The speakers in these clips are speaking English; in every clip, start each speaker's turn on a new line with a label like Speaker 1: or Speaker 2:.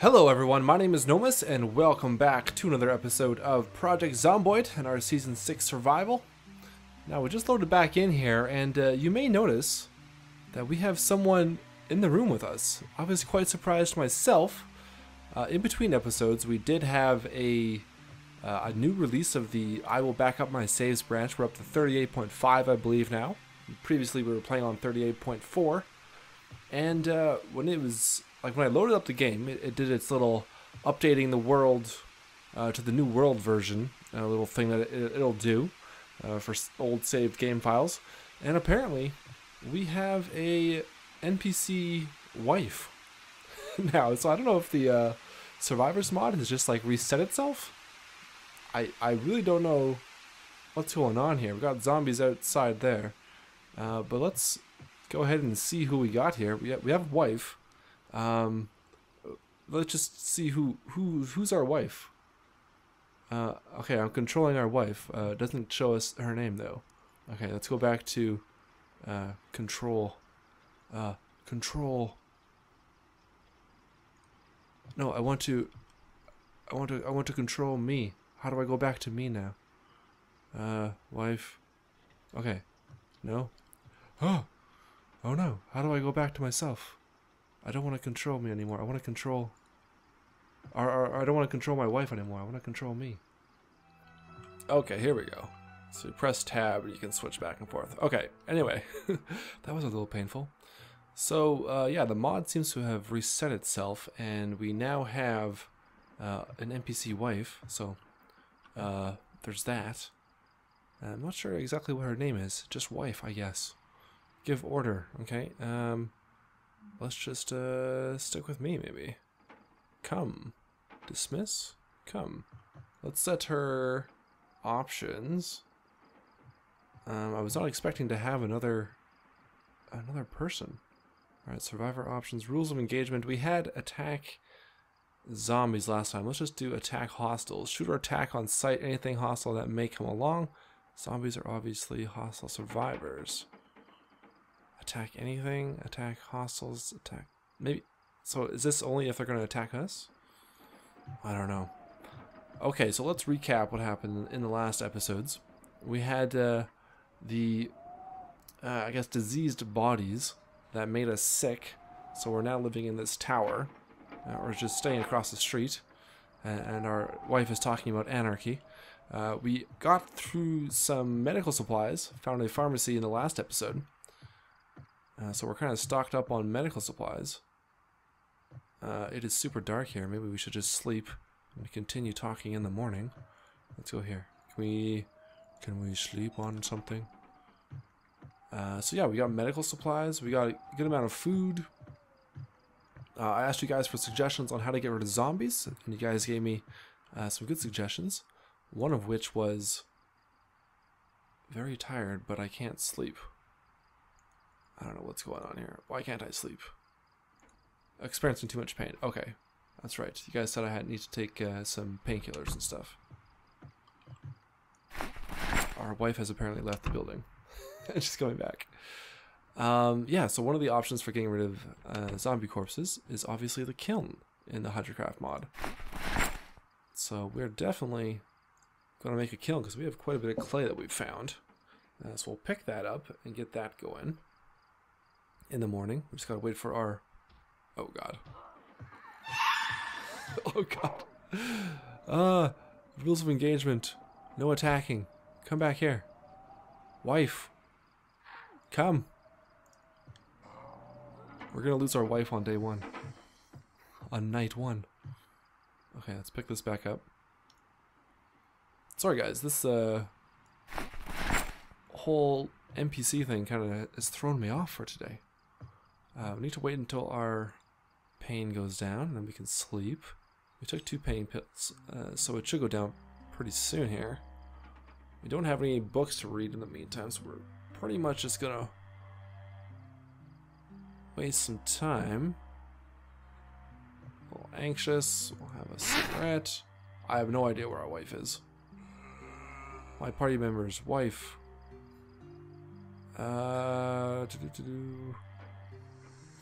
Speaker 1: Hello everyone, my name is NoMiS and welcome back to another episode of Project Zomboid and our Season 6 Survival. Now we just loaded back in here and uh, you may notice that we have someone in the room with us. I was quite surprised myself. Uh, in between episodes we did have a, uh, a new release of the I Will Back Up My Saves branch. We're up to 38.5 I believe now. Previously we were playing on 38.4 and uh, when it was like when I loaded up the game, it, it did its little updating the world uh, to the new world version, a little thing that it, will do uh, for old saved game files. And apparently, we have a NPC wife now. So I don't know if the uh, Survivors mod has just like reset itself. I I really don't know what's going on here. We got zombies outside there, uh, but let's go ahead and see who we got here. We have, we have wife. Um, let's just see who who who's our wife. Uh, okay, I'm controlling our wife. Uh, doesn't show us her name though. Okay, let's go back to uh, control. Uh, control. No, I want to. I want to. I want to control me. How do I go back to me now? Uh, wife. Okay. No. Oh. Oh no. How do I go back to myself? I don't want to control me anymore. I want to control... Or, or, I don't want to control my wife anymore. I want to control me. Okay, here we go. So you press tab and you can switch back and forth. Okay, anyway. that was a little painful. So, uh, yeah, the mod seems to have reset itself, and we now have uh, an NPC wife, so uh, there's that. I'm not sure exactly what her name is, just wife, I guess. Give order, okay. Um, Let's just uh, stick with me, maybe. Come. Dismiss? Come. Let's set her options. Um, I was not expecting to have another another person. Alright, survivor options, rules of engagement. We had attack zombies last time. Let's just do attack hostiles. Shoot or attack on sight anything hostile that may come along. Zombies are obviously hostile survivors. Attack anything, attack hostiles, attack... Maybe... So is this only if they're going to attack us? I don't know. Okay, so let's recap what happened in the last episodes. We had uh, the, uh, I guess, diseased bodies that made us sick. So we're now living in this tower. Uh, or just staying across the street. And our wife is talking about anarchy. Uh, we got through some medical supplies, found a pharmacy in the last episode. Uh, so we're kind of stocked up on medical supplies. Uh, it is super dark here. Maybe we should just sleep and continue talking in the morning. Let's go here. Can we can we sleep on something? Uh, so yeah, we got medical supplies. We got a good amount of food. Uh, I asked you guys for suggestions on how to get rid of zombies, and you guys gave me uh, some good suggestions. One of which was very tired, but I can't sleep. I don't know what's going on here. Why can't I sleep? Experiencing too much pain. Okay, that's right. You guys said I had need to take uh, some painkillers and stuff. Our wife has apparently left the building. she's coming back. Um, yeah, so one of the options for getting rid of uh, zombie corpses is obviously the kiln in the Hydrocraft mod. So we're definitely going to make a kiln because we have quite a bit of clay that we've found. Uh, so we'll pick that up and get that going in the morning. We just gotta wait for our... Oh, God. oh, God. Uh, rules of engagement. No attacking. Come back here. Wife. Come. We're gonna lose our wife on day one. On night one. Okay, let's pick this back up. Sorry guys, this uh whole NPC thing kind of has thrown me off for today. Uh, we need to wait until our pain goes down, and then we can sleep. We took two pain pills, uh, so it should go down pretty soon here. We don't have any books to read in the meantime, so we're pretty much just gonna waste some time. A little anxious. We'll have a cigarette. I have no idea where our wife is. My party member's wife. Uh, doo -doo -doo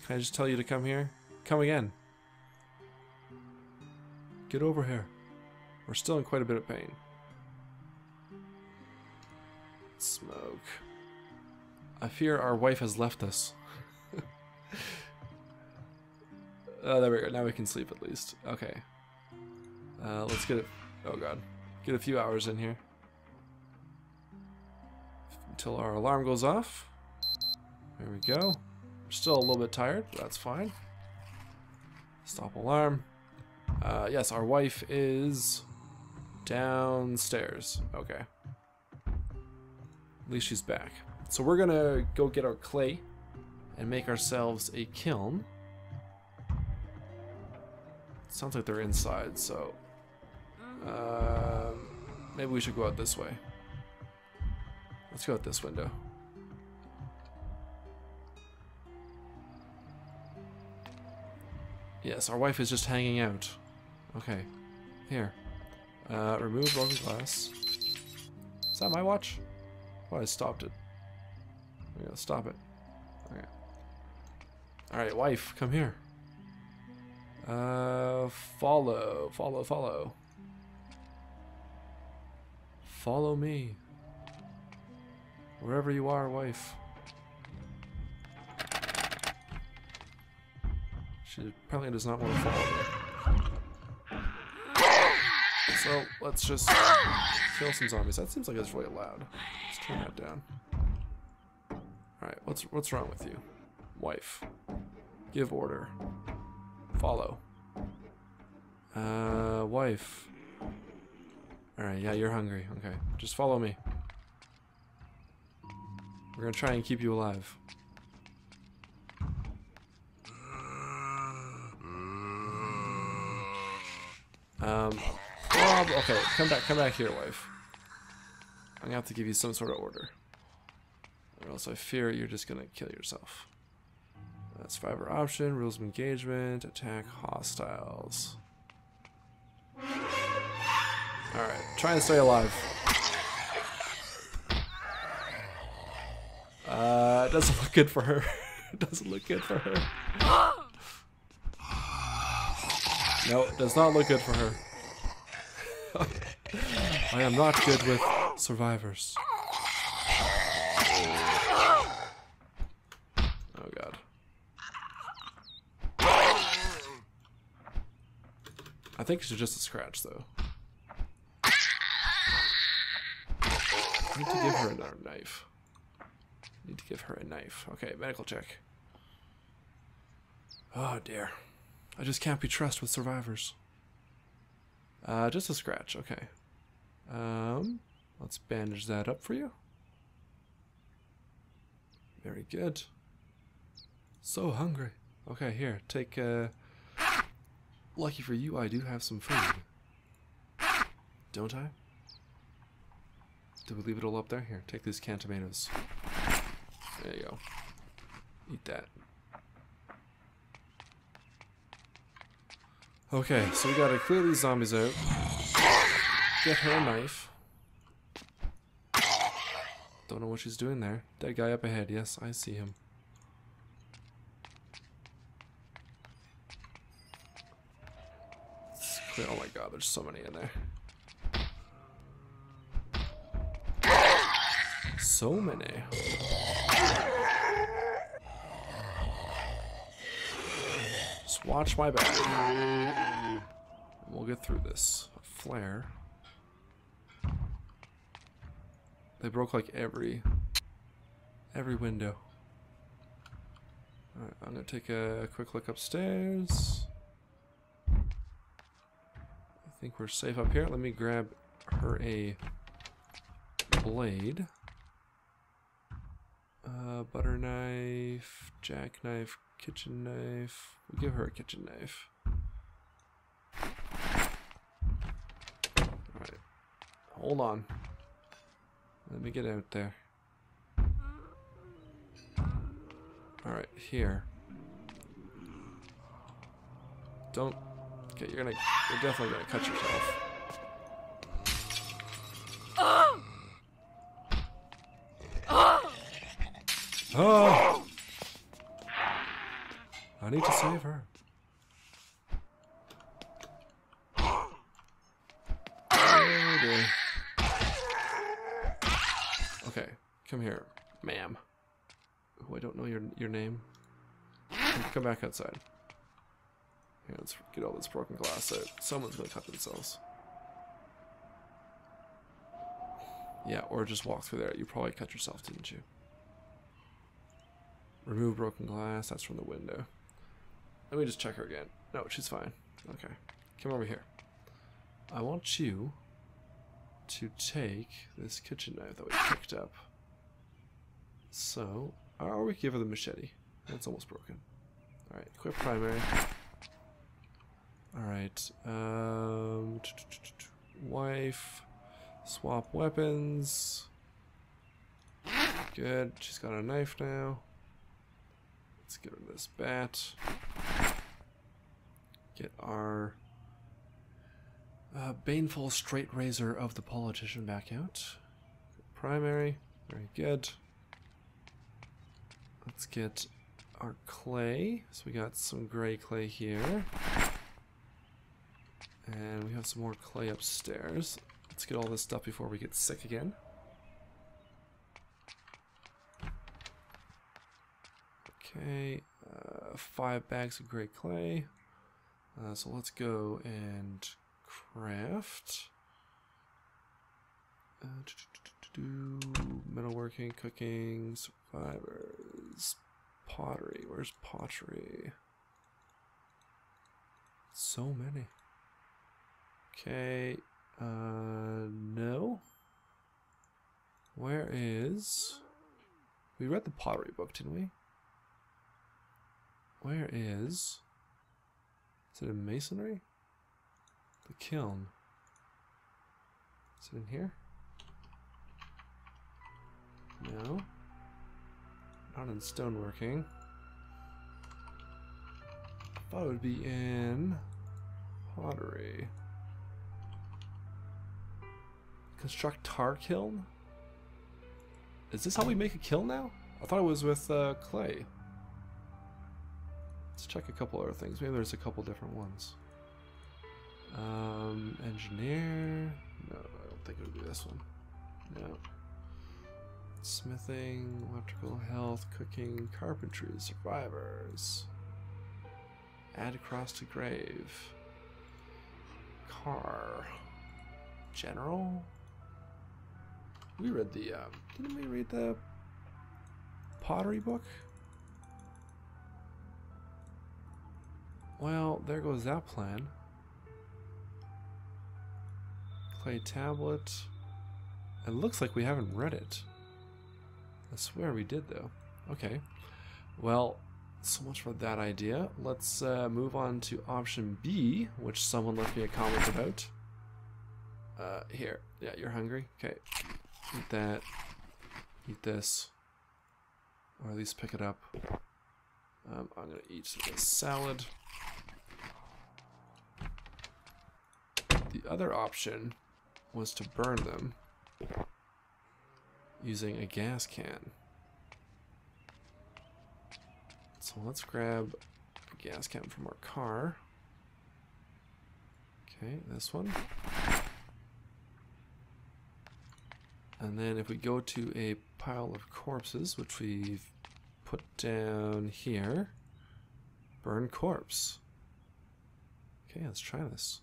Speaker 1: can I just tell you to come here? Come again. Get over here. We're still in quite a bit of pain. Smoke. I fear our wife has left us. oh, there we go. Now we can sleep at least. Okay. Uh, let's get it. Oh god. Get a few hours in here. Until our alarm goes off. There we go. Still a little bit tired, but that's fine. Stop alarm. Uh, yes, our wife is downstairs. Okay. At least she's back. So we're gonna go get our clay and make ourselves a kiln. Sounds like they're inside, so uh, maybe we should go out this way. Let's go out this window. Yes, our wife is just hanging out. Okay. Here. Uh, remove broken glass. Is that my watch? Oh, I stopped it. We gotta stop it. Okay. Alright, wife, come here. Uh, follow, follow, follow. Follow me. Wherever you are, wife. She apparently does not want to me. So, let's just kill some zombies. That seems like it's really loud. Let's turn that down. Alright, what's what's wrong with you? Wife. Give order. Follow. Uh, wife. Alright, yeah, you're hungry. Okay, just follow me. We're gonna try and keep you alive. Um, well, okay, come back, come back here, wife. I'm gonna have to give you some sort of order. Or else I fear you're just gonna kill yourself. That's fiber option, rules of engagement, attack hostiles. Alright, try and stay alive. Uh, it doesn't look good for her. it doesn't look good for her. No, it does not look good for her. I am not good with survivors. Oh god. I think she's just a scratch though. I need to give her another knife. I need to give her a knife. Okay, medical check. Oh dear. I just can't be trusted with survivors. Uh, just a scratch, okay. Um, let's bandage that up for you. Very good. So hungry. Okay, here, take, uh... Lucky for you, I do have some food. Don't I? Did we leave it all up there? Here, take these canned tomatoes. There you go. Eat that. Okay, so we gotta clear these zombies out. Get her a knife. Don't know what she's doing there. Dead guy up ahead. Yes, I see him. Oh my god, there's so many in there. So many. Watch my back. We'll get through this. Flare. They broke like every every window. Alright, I'm gonna take a quick look upstairs. I think we're safe up here. Let me grab her a blade. Uh, butter knife, jackknife, kitchen knife. We'll give her a kitchen knife. Alright. Hold on. Let me get out there. Alright, here. Don't... Okay, you're gonna... You're definitely gonna cut yourself. Oh! need to save her. Okay, come here, ma'am. Oh, I don't know your your name. Come back outside. Here, let's get all this broken glass out. Someone's gonna cut themselves. Yeah, or just walk through there. You probably cut yourself, didn't you? Remove broken glass. That's from the window. Let me just check her again. No, she's fine. Okay. Come over here. I want you to take this kitchen knife that we picked up. So, or we give her the machete. It's almost broken. Alright, equip primary. Alright, um, wife, swap weapons. Good, she's got a knife now. Let's get of this bat. Get our uh, baneful straight razor of the politician back out. Primary, very good. Let's get our clay. So we got some gray clay here. And we have some more clay upstairs. Let's get all this stuff before we get sick again. Okay, uh, five bags of gray clay. Uh, so let's go and craft. Uh, metalworking, cooking, survivors, pottery. Where's pottery? So many. Okay, uh, no. Where is... We read the pottery book, didn't we? Where is... Is it in masonry? The kiln. Is it in here? No. Not in stoneworking. I thought it would be in pottery. Construct tar kiln? Is this how we make a kiln now? I thought it was with uh, clay. Let's check a couple other things. Maybe there's a couple different ones. Um, engineer. No, I don't think it would be this one. No. Smithing, electrical, health, cooking, carpentry, survivors. Add across to grave. Car. General? We read the, um, didn't we read the pottery book? Well, there goes that plan. Clay tablet. It looks like we haven't read it. I swear we did, though. Okay. Well, so much for that idea. Let's uh, move on to option B, which someone left me a comment about. Uh, here. Yeah, you're hungry? Okay. Eat that. Eat this. Or at least pick it up. Um, I'm going to eat this salad. The other option was to burn them using a gas can. So let's grab a gas can from our car. Okay, this one. And then if we go to a pile of corpses, which we've put down here, burn corpse. Okay, let's try this.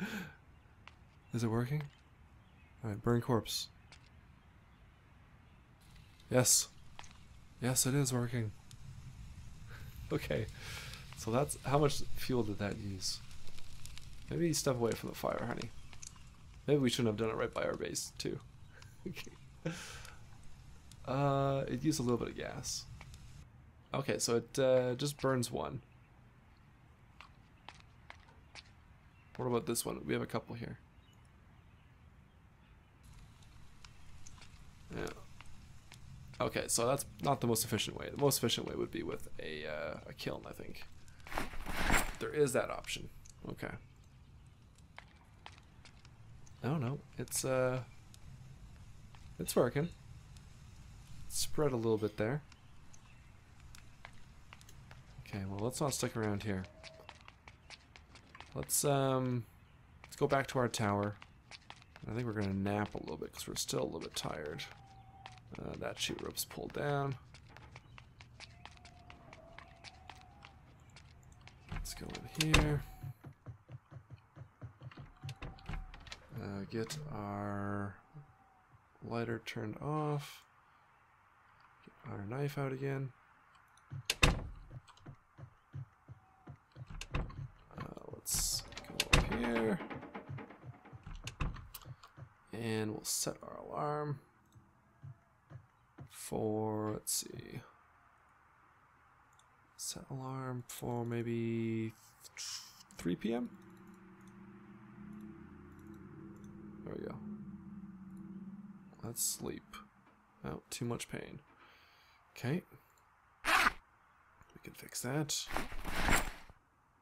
Speaker 1: Is it working? Alright, burn corpse. Yes. Yes, it is working. okay. So that's how much fuel did that use? Maybe step away from the fire, honey. Maybe we shouldn't have done it right by our base, too. Okay. Uh, it used a little bit of gas. Okay, so it uh, just burns one. What about this one? We have a couple here. Yeah. Okay, so that's not the most efficient way. The most efficient way would be with a, uh, a kiln, I think. There is that option. Okay. I don't know. it's uh, it's working. Spread a little bit there. Okay, well let's not stick around here. Let's um, let's go back to our tower. I think we're gonna nap a little bit because we're still a little bit tired. Uh, that sheet rope's pulled down. Let's go in here. Uh, get our lighter turned off. Get our knife out again. Uh, let's go up here. And we'll set our alarm for, let's see, set alarm for maybe 3 p.m. There we go. Let's sleep. Oh, too much pain. Okay. We can fix that.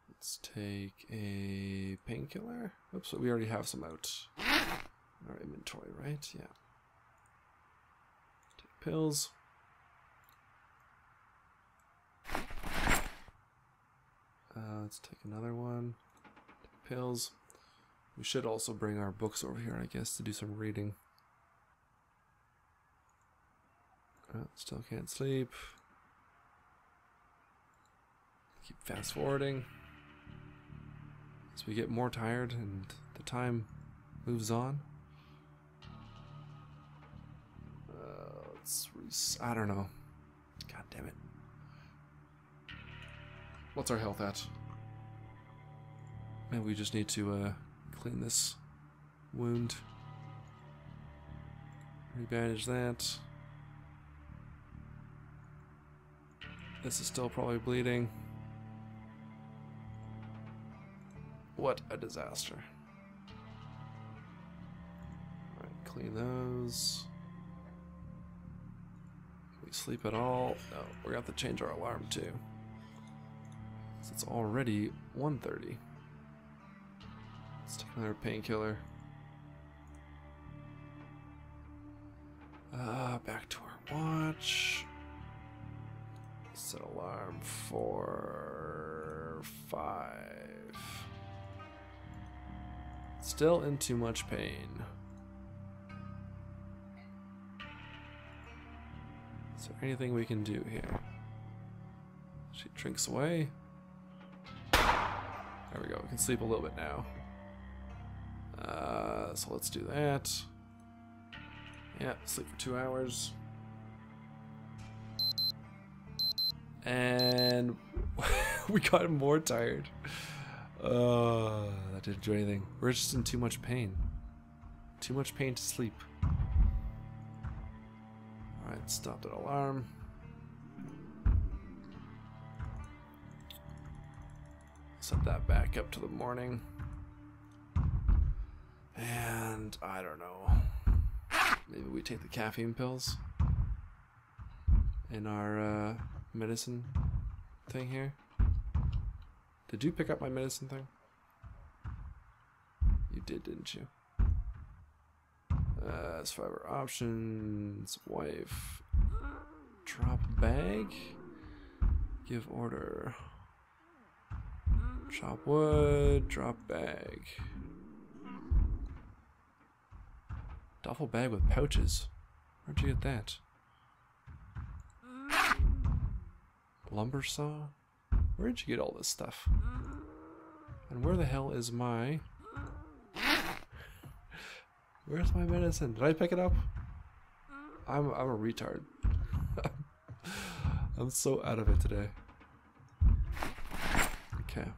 Speaker 1: Let's take a painkiller. Oops, we already have some out in our inventory, right? Yeah. Take pills. Uh, let's take another one. Take pills. We should also bring our books over here, I guess, to do some reading. Still can't sleep. Keep fast forwarding. As we get more tired and the time moves on. Uh, I don't know. God damn it. What's our health at? Maybe we just need to uh, clean this wound. Rebandage that. This is still probably bleeding. What a disaster. Alright, clean those. Can we sleep at all? No, we're gonna have to change our alarm too. It's already 1.30. Let's take another painkiller. Uh, back to our watch. Set alarm for five. Still in too much pain. Is there anything we can do here? She drinks away. There we go. We can sleep a little bit now. Uh, so let's do that. Yeah, sleep for two hours. And we got more tired. Uh, that didn't do anything. We're just in too much pain. Too much pain to sleep. Alright, stop that alarm. Set that back up to the morning. And I don't know. Maybe we take the caffeine pills in our uh, medicine thing here. Did you pick up my medicine thing? You did, didn't you? Uh, survivor options, wife, drop bag, give order, chop wood, drop bag. Duffel bag with pouches. Where'd you get that? Lumber saw? Where'd you get all this stuff? And where the hell is my... Where's my medicine? Did I pick it up? I'm, I'm a retard. I'm so out of it today. Okay.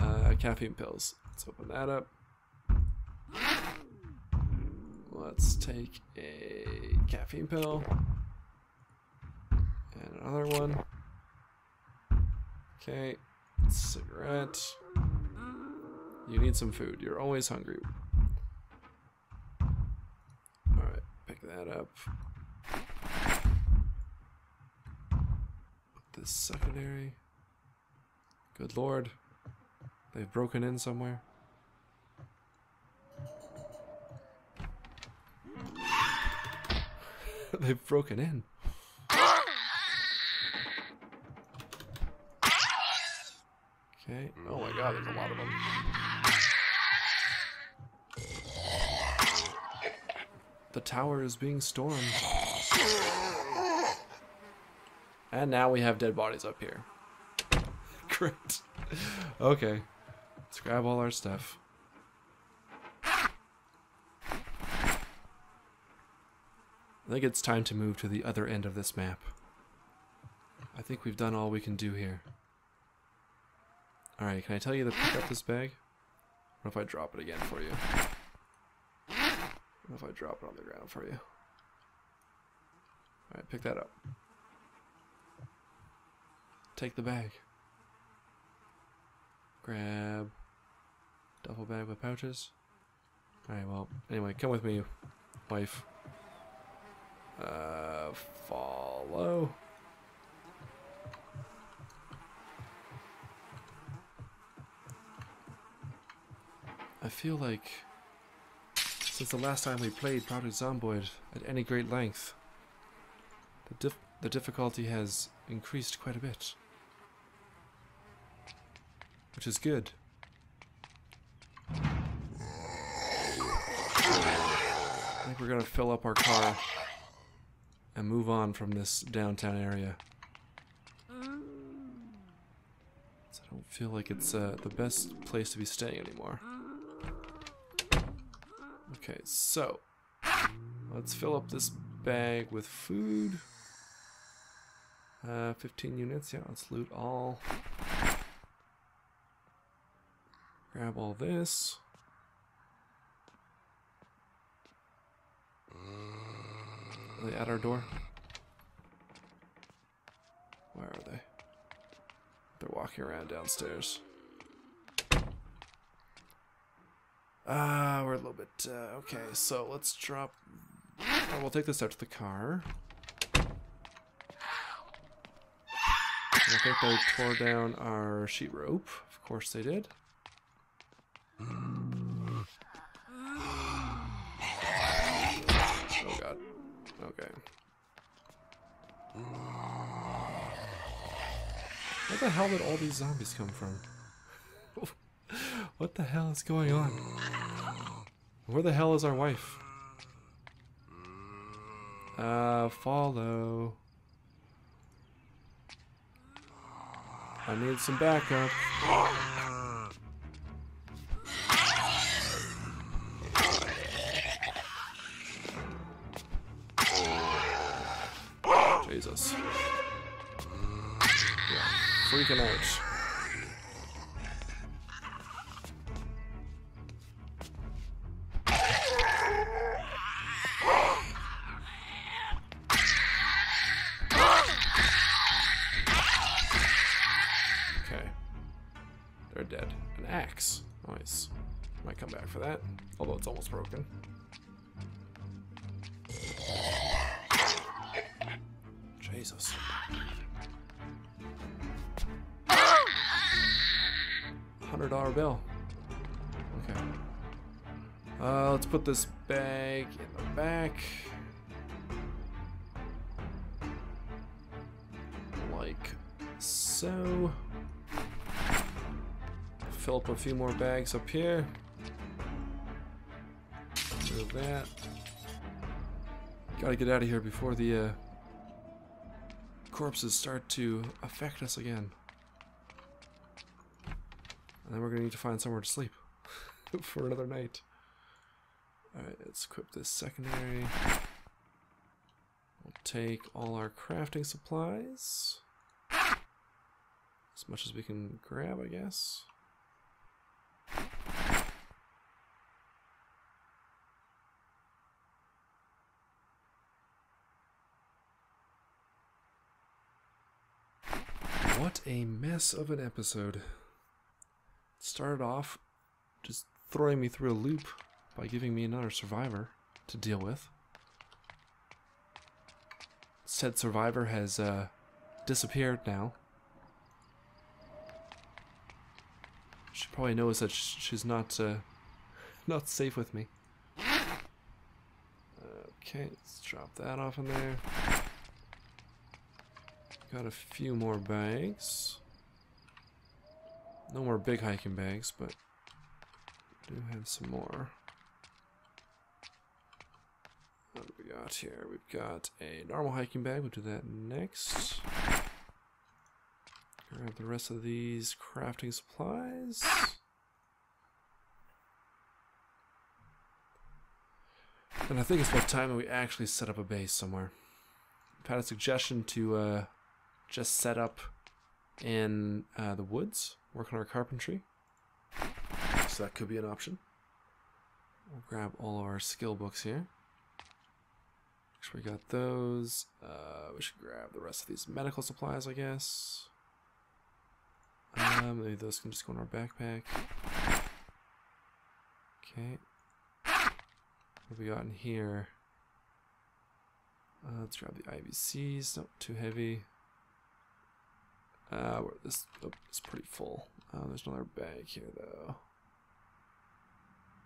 Speaker 1: Uh, caffeine pills. Let's open that up. Let's take a caffeine pill. And another one. Okay. Cigarette. You need some food. You're always hungry. Alright, pick that up. Put this secondary. Good lord. They've broken in somewhere. They've broken in. Okay. Oh my god, there's a lot of them. The tower is being stormed. And now we have dead bodies up here. Great. Okay. Let's grab all our stuff. I think it's time to move to the other end of this map. I think we've done all we can do here. Alright, can I tell you to pick up this bag? What if I drop it again for you? What if I drop it on the ground for you? Alright, pick that up. Take the bag. Grab duffel bag with pouches. Alright, well, anyway, come with me, wife. Uh, follow. I feel like since the last time we played Project Zomboid at any great length, the, dif the difficulty has increased quite a bit. Which is good. I think we're gonna fill up our car and move on from this downtown area. So I don't feel like it's uh, the best place to be staying anymore. Okay, so let's fill up this bag with food. Uh, 15 units, yeah, let's loot all. Grab all this. Are they at our door? Where are they? They're walking around downstairs. Ah, uh, we're a little bit, uh, okay, so let's drop, oh, we'll take this out to the car. I think they tore down our sheet rope. Of course they did. Oh god. Okay. Where the hell did all these zombies come from? what the hell is going on? Where the hell is our wife? Uh, follow. I need some backup. $100 bill. Okay. Uh, let's put this bag in the back. Like so. Fill up a few more bags up here. Move that. Gotta get out of here before the uh, corpses start to affect us again. And then we're gonna need to find somewhere to sleep for another night. Alright, let's equip this secondary. We'll take all our crafting supplies. As much as we can grab, I guess. What a mess of an episode. Started off just throwing me through a loop by giving me another survivor to deal with. Said survivor has uh, disappeared now. She probably knows that she's not uh, not safe with me. Okay, let's drop that off in there. Got a few more bags. No more big hiking bags, but do have some more. What do we got here? We've got a normal hiking bag. We'll do that next. Grab the rest of these crafting supplies. And I think it's about time that we actually set up a base somewhere. I've had a suggestion to uh, just set up in uh, the woods, work on our carpentry. So that could be an option. We'll grab all of our skill books here. Make we got those. Uh, we should grab the rest of these medical supplies, I guess. Um, maybe those can just go in our backpack. Okay. What have we got in here? Uh, let's grab the IVCs. Not too heavy. Uh, this oh, is pretty full. Uh, there's another bag here, though.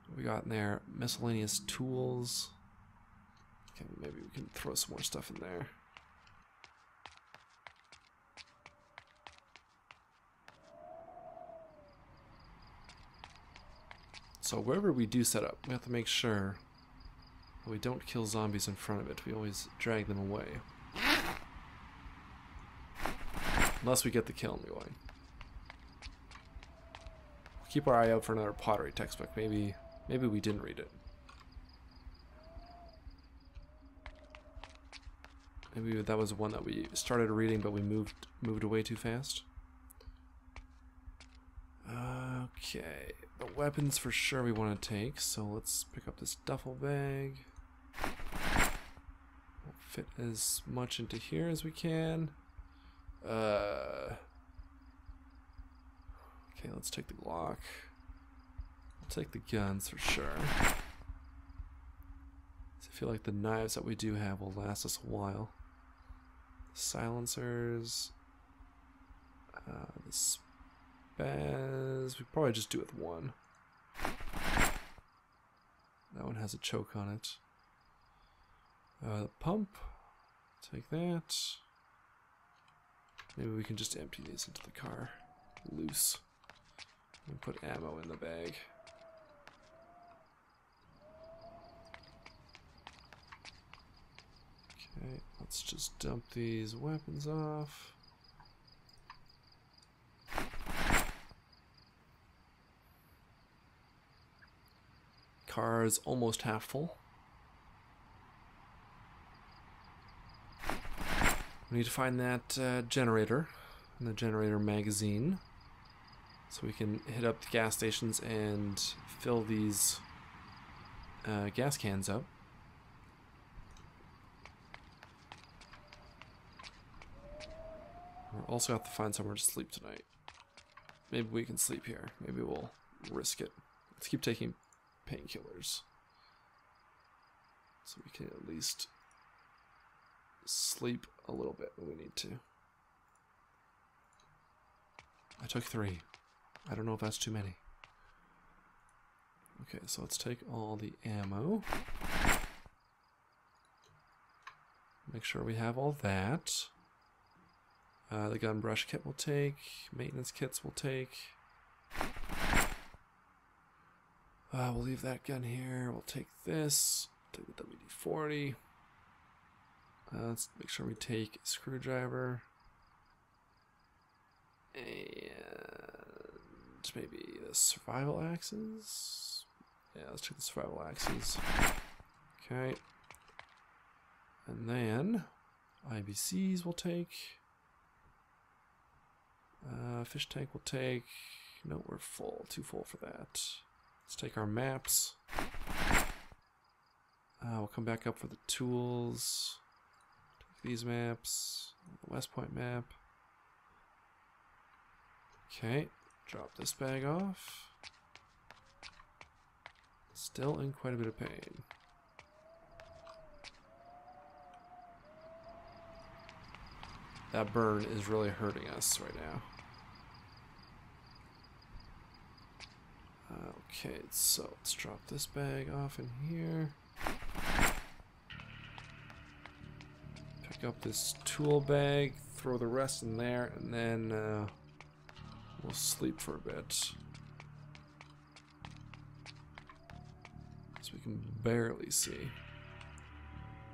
Speaker 1: What we got in there? Miscellaneous tools. Okay, maybe we can throw some more stuff in there. So wherever we do set up, we have to make sure we don't kill zombies in front of it. We always drag them away. Unless we get the kiln going. We'll keep our eye out for another pottery textbook. Maybe maybe we didn't read it. Maybe that was one that we started reading but we moved moved away too fast. Okay, the weapons for sure we want to take, so let's pick up this duffel bag. We'll fit as much into here as we can. Uh, okay, let's take the Glock. I'll take the guns for sure. I feel like the knives that we do have will last us a while. Silencers. Uh, the spaz. We probably just do with one. That one has a choke on it. Uh, the pump. Take that. Maybe we can just empty these into the car. Loose. And put ammo in the bag. Okay, let's just dump these weapons off. Car is almost half full. We need to find that uh, generator in the generator magazine so we can hit up the gas stations and fill these uh, gas cans up. We also have to find somewhere to sleep tonight. Maybe we can sleep here. Maybe we'll risk it. Let's keep taking painkillers. So we can at least sleep a little bit when we need to. I took three. I don't know if that's too many. Okay, so let's take all the ammo. Make sure we have all that. Uh, the gun brush kit will take. Maintenance kits will take. Uh, we'll leave that gun here. We'll take this. Take the WD-40. Uh, let's make sure we take screwdriver. And maybe the survival axes. Yeah, let's check the survival axes. Okay. And then IVCs will take. Uh, fish tank will take. No, we're full. Too full for that. Let's take our maps. Uh, we'll come back up for the tools. These maps. West Point map. Okay. Drop this bag off. Still in quite a bit of pain. That burn is really hurting us right now. Okay, so let's drop this bag off in here. Pick up this tool bag, throw the rest in there, and then uh, we'll sleep for a bit. So we can barely see.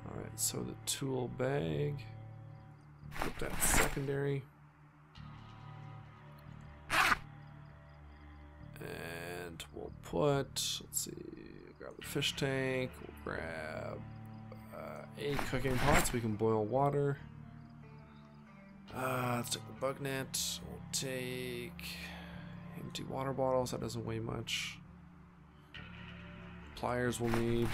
Speaker 1: Alright, so the tool bag. Put that secondary. And we'll put, let's see, grab the fish tank, we'll grab a cooking pot so we can boil water. Uh, let's take the bug net, we'll take empty water bottles, that doesn't weigh much. Pliers we'll need,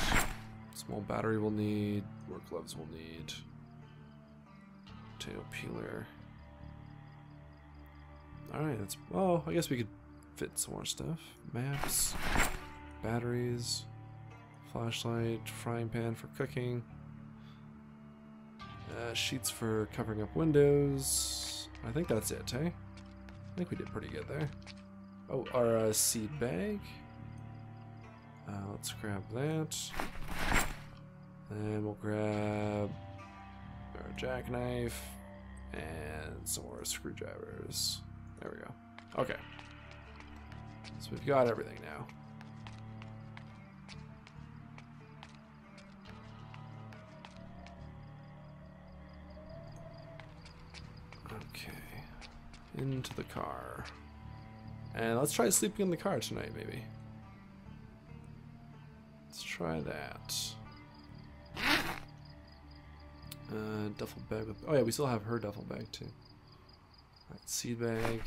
Speaker 1: small battery we'll need, work gloves we'll need, potato peeler. Alright, that's, well, I guess we could fit some more stuff. Maps, batteries, flashlight, frying pan for cooking, uh, sheets for covering up windows. I think that's it, hey? I think we did pretty good there. Oh, our uh, seed bag. Uh, let's grab that. And we'll grab our jackknife and some more screwdrivers. There we go. Okay. So we've got everything now. Okay. Into the car. And let's try sleeping in the car tonight, maybe. Let's try that. Uh, duffel bag with. Oh, yeah, we still have her duffel bag, too. Alright, seed bag.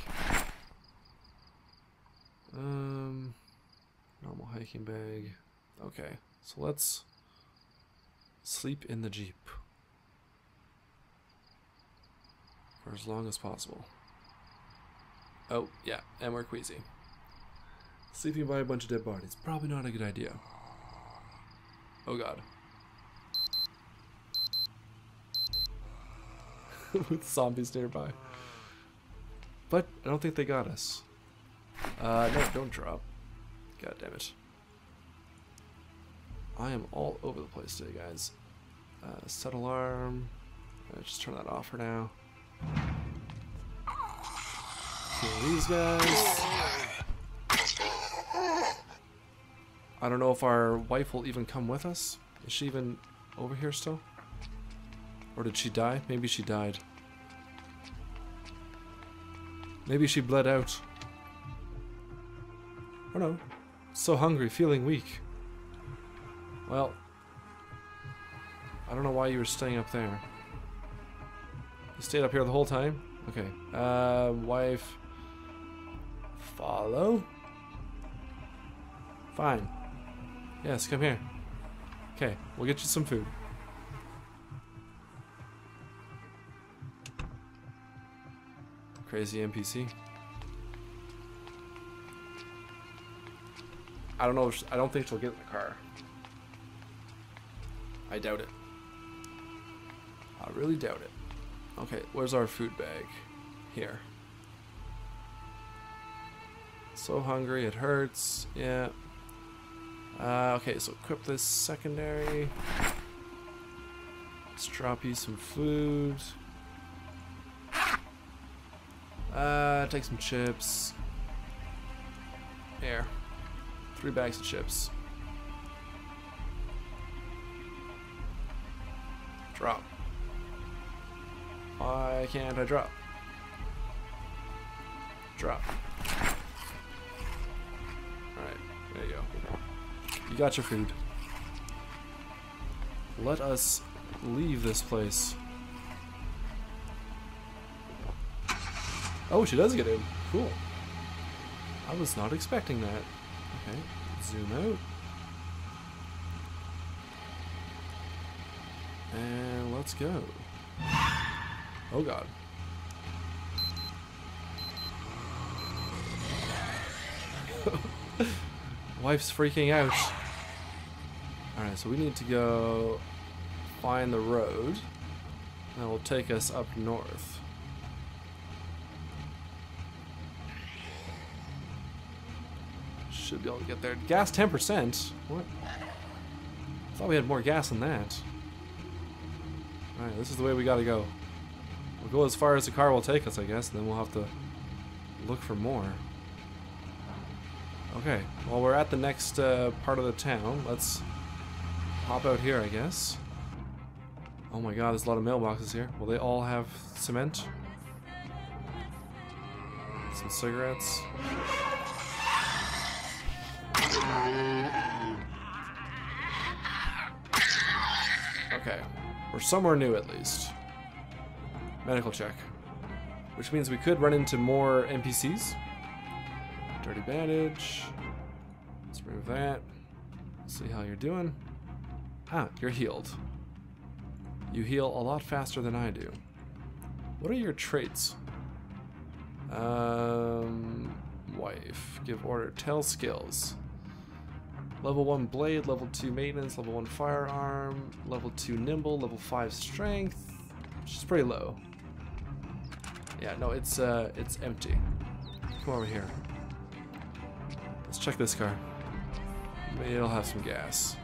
Speaker 1: Um, normal hiking bag. Okay, so let's sleep in the Jeep for as long as possible. Oh, yeah, and we're queasy. Sleeping by a bunch of dead bodies. Probably not a good idea. Oh god. With zombies nearby. But I don't think they got us. Uh, no, don't drop. God damn it. I am all over the place today, guys. Uh, set alarm. Uh, just turn that off for now. Kill these guys. I don't know if our wife will even come with us. Is she even over here still? Or did she die? Maybe she died. Maybe she bled out. Oh no. So hungry, feeling weak. Well, I don't know why you were staying up there. You stayed up here the whole time? Okay. Uh, wife. Follow? Fine. Yes, come here. Okay, we'll get you some food. Crazy NPC. I don't know. If she, I don't think she'll get in the car. I doubt it. I really doubt it. Okay, where's our food bag? Here. So hungry, it hurts. Yeah. Uh, okay, so equip this secondary. Let's drop you some food. Uh, take some chips. Here. Three bags of chips. Can't I drop? Drop. Alright, there you go. You got your food. Let us leave this place. Oh, she does get in. Cool. I was not expecting that. Okay, zoom out. And let's go. Oh god. Wife's freaking out. Alright, so we need to go find the road. That will take us up north. Should be able to get there. Gas 10%? What? I thought we had more gas than that. Alright, this is the way we gotta go. We'll go as far as the car will take us, I guess, and then we'll have to look for more. Okay, well we're at the next uh, part of the town. Let's hop out here, I guess. Oh my god, there's a lot of mailboxes here. Will they all have cement? Some cigarettes. Okay. We're somewhere new at least. Medical check. Which means we could run into more NPCs. Dirty bandage. Let's remove that. See how you're doing. Ah, you're healed. You heal a lot faster than I do. What are your traits? Um, wife. Give order. Tell skills. Level 1 blade, level 2 maintenance, level 1 firearm, level 2 nimble, level 5 strength. Is pretty low. Yeah, no, it's uh it's empty. Come over here. Let's check this car. Maybe it'll have some gas.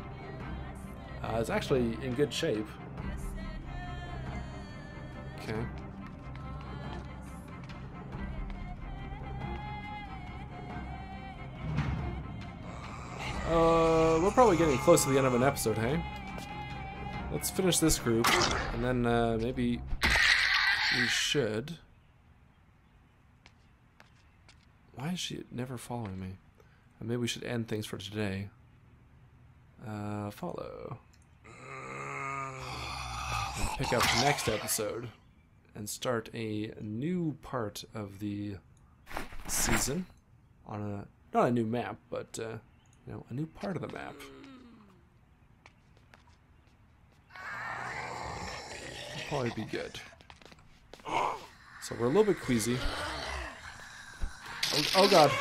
Speaker 1: Uh, it's actually in good shape. Okay. Uh, we're probably getting close to the end of an episode, hey? Let's finish this group, and then uh, maybe we should. Why is she never following me? Uh, maybe we should end things for today. Uh, follow. And pick up the next episode and start a new part of the season on a not a new map, but uh, you know, a new part of the map. Probably be good. So we're a little bit queasy. Oh, oh god.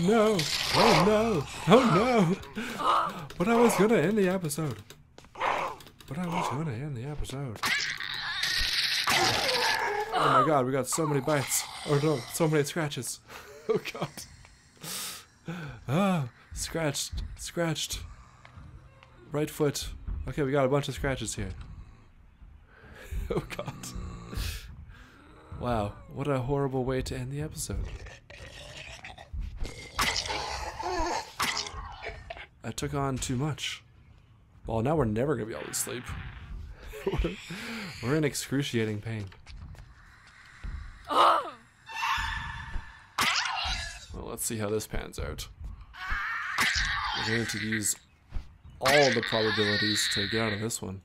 Speaker 1: No. Oh no. Oh no. But I was gonna end the episode. But I was gonna end the episode. Oh my god, we got so many bites. Oh no, so many scratches. Oh god. Ah, scratched, scratched. Right foot. Okay, we got a bunch of scratches here. Oh god. Wow, what a horrible way to end the episode. I took on too much. Well, now we're never gonna be able to sleep. we're, in excruciating pain. Well, let's see how this pans out. We're going to use all the probabilities to get out of this one.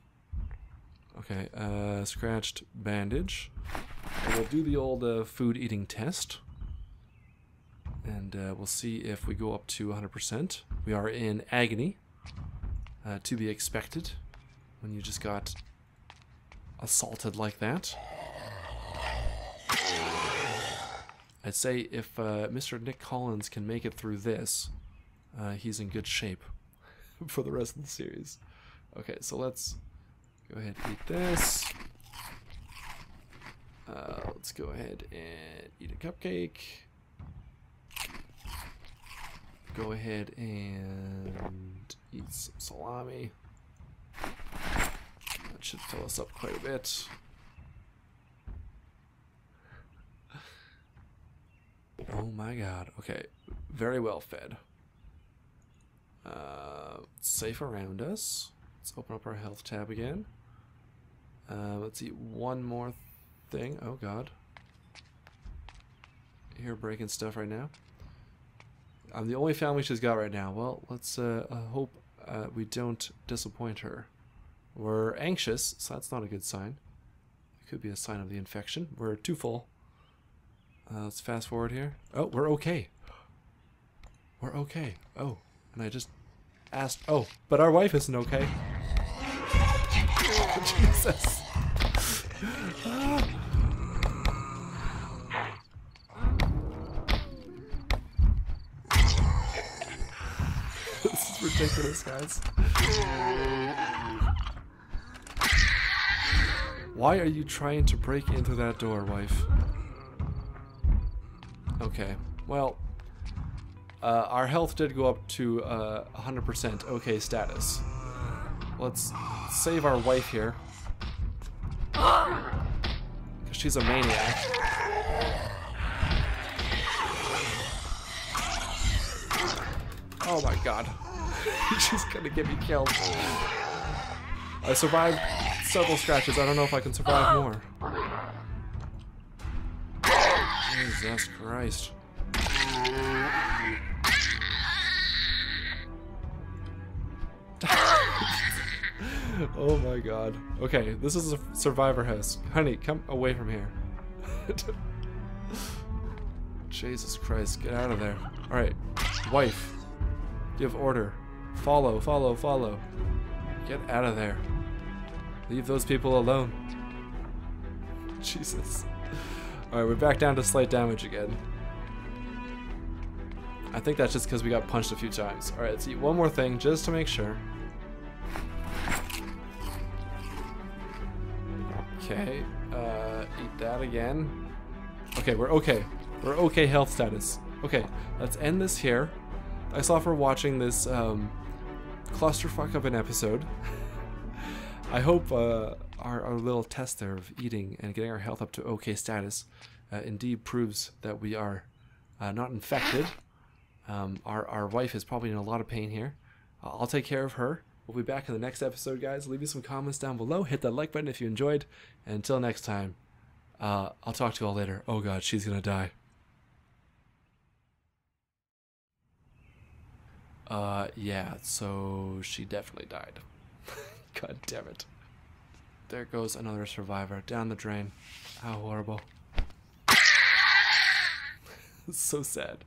Speaker 1: Okay, uh, scratched bandage. And we'll do the old uh, food eating test. And uh, we'll see if we go up to 100%. We are in agony. Uh, to be expected when you just got assaulted like that. I'd say if uh, Mr. Nick Collins can make it through this, uh, he's in good shape for the rest of the series. Okay, so let's go ahead and eat this. Uh, let's go ahead and eat a cupcake. Go ahead and eat some salami. That should fill us up quite a bit. Oh my god. Okay. Very well fed. Uh, safe around us. Let's open up our health tab again. Uh, let's eat one more thing. Oh god. You're breaking stuff right now. I'm the only family she's got right now. Well, let's uh, uh, hope uh, we don't disappoint her. We're anxious, so that's not a good sign. It could be a sign of the infection. We're too full. Uh, let's fast forward here. Oh, we're okay. We're okay. Oh, and I just asked. Oh, but our wife isn't okay. Jesus. this guys. Why are you trying to break into that door, wife? Okay, well, uh, our health did go up to uh, 100% okay status. Let's save our wife here. Because she's a maniac. Oh my god. she's gonna get me killed. I survived several scratches. I don't know if I can survive oh. more. Jesus Christ. oh my god. Okay, this is a survivor house. Honey, come away from here. Jesus Christ, get out of there. Alright, wife. Give order. Follow, follow, follow. Get out of there. Leave those people alone. Jesus. Alright, we're back down to slight damage again. I think that's just because we got punched a few times. Alright, let's eat one more thing just to make sure. Okay, uh, eat that again. Okay, we're okay. We're okay health status. Okay, let's end this here. Thanks a lot for watching this um, clusterfuck of an episode. I hope uh, our, our little test there of eating and getting our health up to okay status uh, indeed proves that we are uh, not infected. Um, our, our wife is probably in a lot of pain here. I'll take care of her. We'll be back in the next episode, guys. Leave me some comments down below. Hit that like button if you enjoyed. And until next time, uh, I'll talk to you all later. Oh god, she's gonna die. Uh, yeah, so she definitely died. God damn it. There goes another survivor down the drain. How horrible. so sad.